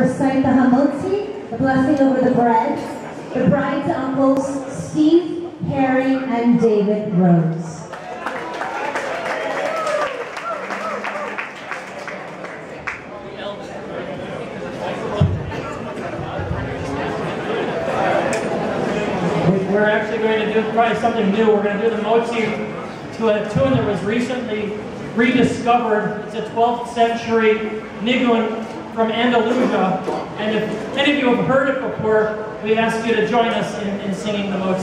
recite the Hamotzi, the blessing over the bread. The bride's uncles, Steve, Harry, and David Rhodes. We're actually going to do probably something new. We're going to do the Motzi to a tune that was recently rediscovered. It's a 12th century nigun from Andalusia. And if any of you have heard it before, we ask you to join us in, in singing the Eloheinu melech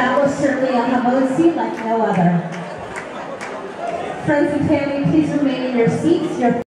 that was certainly a Hamotzi like no other. Friends and family, please remain in your seats. Your